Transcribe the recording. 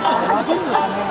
ちょ的と混的るのね。